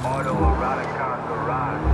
Auto Erotica Garage,